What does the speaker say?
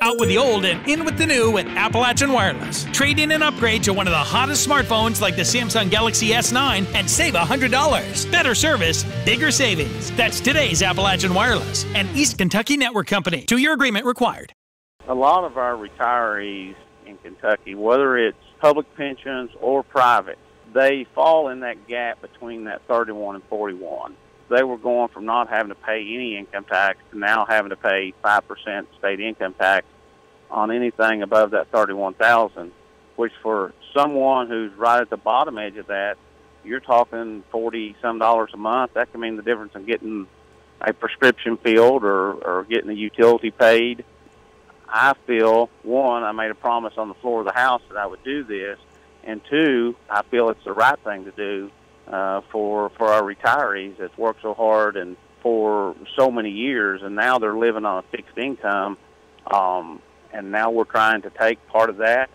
Out with the old and in with the new at Appalachian Wireless. Trade in and upgrade to one of the hottest smartphones like the Samsung Galaxy S9 and save $100. Better service, bigger savings. That's today's Appalachian Wireless and East Kentucky Network Company. Two year agreement required. A lot of our retirees in Kentucky, whether it's public pensions or private, they fall in that gap between that 31 and 41. They were going from not having to pay any income tax to now having to pay 5% state income tax on anything above that 31,000, which for someone who's right at the bottom edge of that, you're talking 40 some dollars a month. That can mean the difference in getting a prescription filled or, or getting a utility paid. I feel one, I made a promise on the floor of the house that I would do this, and two, I feel it's the right thing to do uh, for for our retirees that's worked so hard and for so many years, and now they're living on a fixed income. Um, and now we're trying to take part of that